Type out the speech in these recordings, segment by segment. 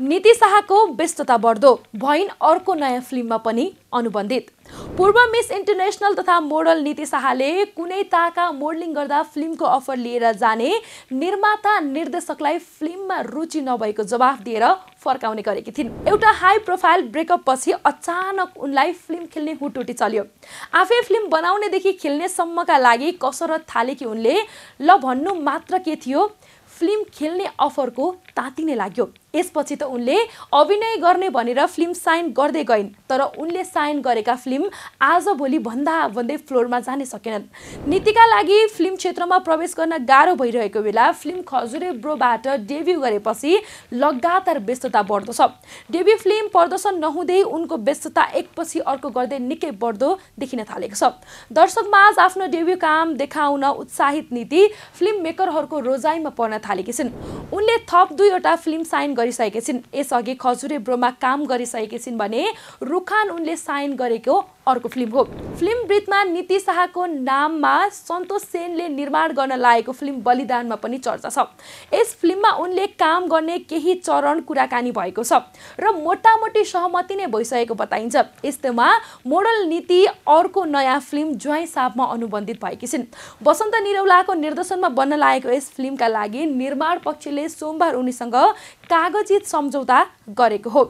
नीति शाहको व्यस्तता बढ्दो भइन् अर्को नयाँ फिल्ममा पनि अनुबन्धित। पूर्व मिस इन्टरनेसनल तथा मोडल नीति शाहले कुनै ताका मोडलिङ गर्दा फिल्मको अफर लिएर जाने निर्माता निर्देशकलाई फिल्ममा रुचि नभएको जवाफ दिएर फर्काउने गरेकी थिइन्। एउटा हाई प्रोफाइल ब्रेकअप पछि अचानक उनलाई फिल्म खेल्ने हुटुटी चल्यो। आफै फिल्म बनाउनेदेखि खेल्नेसम्मका लागि कसरत थालेकी उनले ल भन्नु मात्र के थियो फिल्म खेल्ने अफरको तातिने लाग्यो। यसपछि त उनले अभिनय गर्ने भनेर फिल्म साइन गर्दै गइन् तर उनले साइन गरेका फिल्म आजभोलि भन्दा भन्दै फ्लोरमा जाने सकेनन्। नीतिका लागि फिल्म क्षेत्रमा प्रवेश गर्न गाह्रो भइरहेको बेला फिल्म खजुरे ब्रोबाट डेब्यू गरेपछि लगातार व्यस्तता बढ्दो छ डेब्यू फिल्म प्रदर्शन नहुँदै उनको व्यस्तता एकपछि अर्को गर्दै निकै बढ्दो देखिन थालेको छ। दर्शकमाझ आफ्नो डेब्यू काम देखाउन उत्साहित नीति फिल्म मेकरहरूको रोजाइमा पर्न थालेकी छिन्। उनले थप दुईवटा फिल्म साइन गरिसकेकी छिन्। यसअघि खजुरे ब्रोमा काम गरिसकेकी छिन् भने रुखान उनले साइन गरेको अर्को फिल्म हो। फिल्म ब्रिथमा नीति शाहको नाममा सन्तोष सेनले निर्माण गर्न लागेको फिल्म बलिदानमा पनि चर्चा छ। यस फिल्ममा उनले काम गर्ने केही चरण कुराकानी भएको छ र मोटामोटी सहमति नै भइसकेको बताइन्छ। यस्तोमा मोडल नीति अर्को नयाँ फिल्म ज्वाइँ सापमा अनुबन्धित भएकी छिन्। वसन्त निरौलाको निर्देशनमा बन्न लागेको यस फिल्मका लागि निर्माण पक्षले सोमबार उनीसँग कागजित सम्झौता गरेको हो।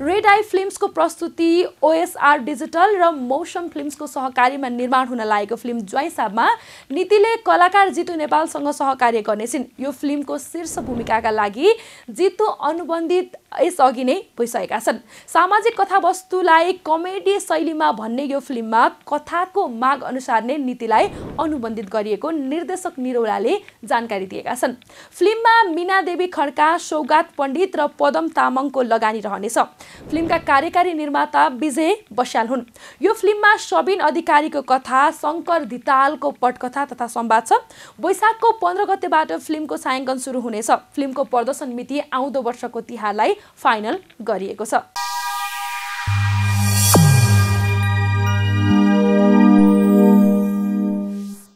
रेड आई फिल्म्सको प्रस्तुति ओएसआर डिजिटल र मौसम फिल्म्सको सहकारीमा निर्माण हुन लागेको फिल्म ज्वाइँ साबमा नीतिले कलाकार जितु नेपालसँग सहकार्य गर्नेछिन् यो फिल्मको शीर्ष भूमिकाका लागि जितु अनुबन्धित यसअघि नै भइसकेका छन्। सामाजिक कथावस्तुलाई कमेडी शैलीमा भन्ने यो फिल्ममा कथाको माग अनुसार नै नीतिलाई अनुबन्धित गरिएको निर्देशक निरौलाले जानकारी दिएका छन्। फिल्ममा मिना देवी खड्का सौगात पण्डित र पदम तामाङको लगानी रहनेछ। फिल्मका कार्यकारी निर्माता विजय बस्याल हुन्। यो फिल्ममा सबिन अधिकारीको कथा शङ्कर धितालको पटकथा तथा संवाद छ। वैशाखको पन्ध्र गतेबाट फिल्मको छायाङ्कन सुरु हुनेछ। फिल्मको प्रदर्शन मिति आउँदो वर्षको तिहारलाई फाइनल गरिएको छ।